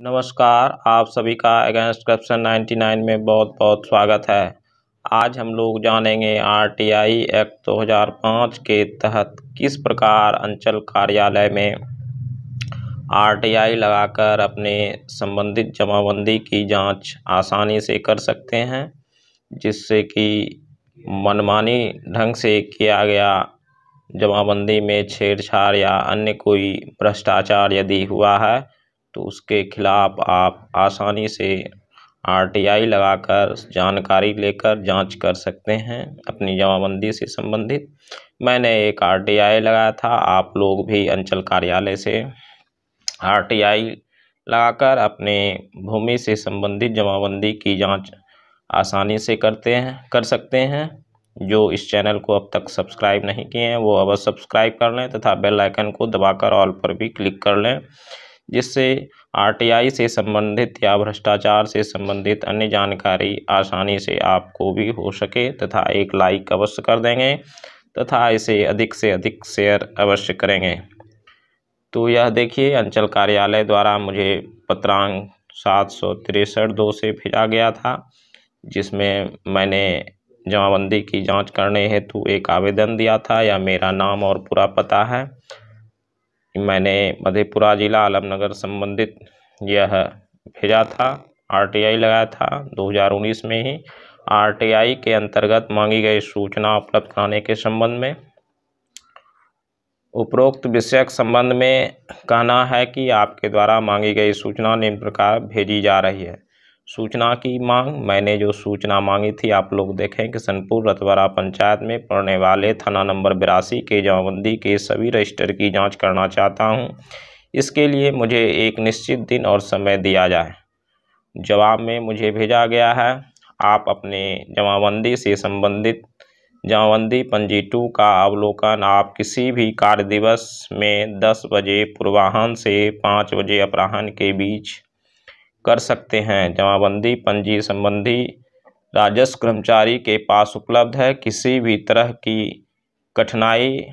नमस्कार, आप सभी का अगेंस्ट करप्शन 99 में बहुत बहुत स्वागत है। आज हम लोग जानेंगे आरटीआई एक्ट 2005 के तहत किस प्रकार अंचल कार्यालय में आरटीआई लगाकर अपने संबंधित जमाबंदी की जाँच आसानी से कर सकते हैं, जिससे कि मनमानी ढंग से किया गया जमाबंदी में छेड़छाड़ या अन्य कोई भ्रष्टाचार यदि हुआ है तो उसके खिलाफ आप आसानी से आर टी आरटीआई लगाकर जानकारी लेकर जाँच कर सकते हैं अपनी जमाबंदी से संबंधित। मैंने एक आरटीआई लगाया था, आप लोग भी अंचल कार्यालय से आर टी आरटीआई लगाकर अपने भूमि से संबंधित जमाबंदी की जाँच आसानी से करते हैं, कर सकते हैं। जो इस चैनल को अब तक सब्सक्राइब नहीं किए हैं, वो अवश्य सब्सक्राइब कर लें तथा बेल आइकन को दबाकर ऑल पर भी क्लिक कर लें। जिससे आरटीआई से संबंधित या भ्रष्टाचार से संबंधित अन्य जानकारी आसानी से आपको भी हो सके तथा एक लाइक अवश्य कर देंगे तथा इसे अधिक से अधिक शेयर अवश्य करेंगे। तो यह देखिए, अंचल कार्यालय द्वारा मुझे पत्रांक सात सौ तिरसठ दो से भेजा गया था, जिसमें मैंने जमाबंदी की जाँच करने हेतु एक आवेदन दिया था या मेरा नाम और पूरा पता है। मैंने मधेपुरा जिला आलमनगर संबंधित यह भेजा था। आरटीआई लगाया था। 2019 में ही आरटीआई के अंतर्गत मांगी गई सूचना उपलब्ध कराने के संबंध में उपरोक्त विषयक संबंध में कहना है कि आपके द्वारा मांगी गई सूचना निम्न प्रकार भेजी जा रही है। सूचना की मांग। मैंने जो सूचना मांगी थी, आप लोग देखें कि सनपुर रतवरा पंचायत में पड़ने वाले थाना नंबर बिरासी के जमाबंदी के सभी रजिस्टर की जाँच करना चाहता हूँ। इसके लिए मुझे एक निश्चित दिन और समय दिया जाए। जवाब में मुझे भेजा गया है, आप अपने जमाबंदी से संबंधित जमाबंदी पंजी टू का अवलोकन आप किसी भी कार्य दिवस में दस बजे पूर्वाहन से पाँच बजे अपराह्न के बीच कर सकते हैं। जमाबंदी, पंजी संबंधी राजस्व कर्मचारी के पास उपलब्ध है। किसी भी तरह की कठिनाई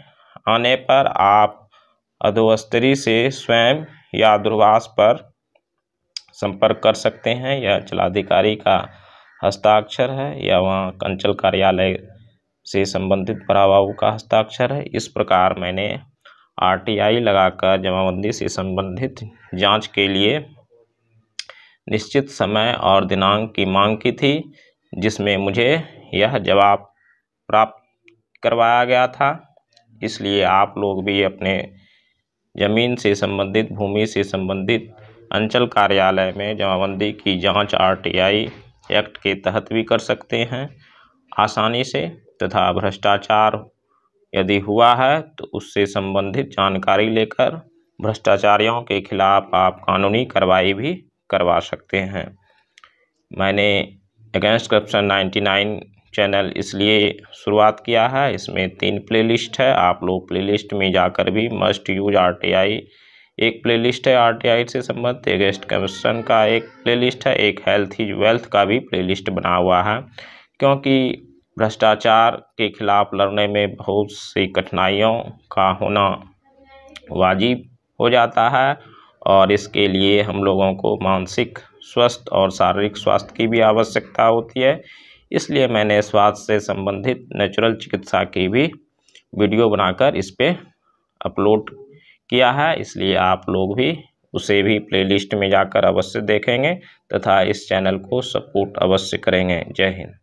आने पर आप अधोस्तरी से स्वयं या दूरभाष पर संपर्क कर सकते हैं। यह अंचलाधिकारी का हस्ताक्षर है। या वहाँ अंचल कार्यालय से संबंधित बाबू का हस्ताक्षर है। इस प्रकार मैंने आरटीआई लगाकर जमाबंदी से संबंधित जाँच के लिए निश्चित समय और दिनांक की मांग की थी, जिसमें मुझे यह जवाब प्राप्त करवाया गया था। इसलिए आप लोग भी अपने ज़मीन से संबंधित, भूमि से संबंधित अंचल कार्यालय में जमाबंदी की जाँच आरटीआई एक्ट के तहत भी कर सकते हैं आसानी से तथा भ्रष्टाचार यदि हुआ है तो उससे संबंधित जानकारी लेकर भ्रष्टाचारियों के खिलाफ आप कानूनी कार्रवाई भी करवा सकते हैं। मैंने अगेंस्ट करप्शन 99 चैनल इसलिए शुरुआत किया है। इसमें तीन प्लेलिस्ट है। आप लोग प्लेलिस्ट में जाकर भी मस्ट यूज़ आरटीआई। एक प्लेलिस्ट है आरटीआई से संबंधित। अगेंस्ट करप्शन का एक प्लेलिस्ट है। एक हेल्थ इज़ वेल्थ का भी प्लेलिस्ट बना हुआ है। क्योंकि भ्रष्टाचार के खिलाफ लड़ने में बहुत सी कठिनाइयों का होना वाजिब हो जाता है। और इसके लिए हम लोगों को मानसिक स्वस्थ और शारीरिक स्वास्थ्य की भी आवश्यकता होती है। इसलिए मैंने स्वास्थ्य से संबंधित नेचुरल चिकित्सा की भी वीडियो बनाकर इस पर अपलोड किया है। इसलिए आप लोग भी उसे भी प्लेलिस्ट में जाकर अवश्य देखेंगे तथा इस चैनल को सपोर्ट अवश्य करेंगे। जय हिंद।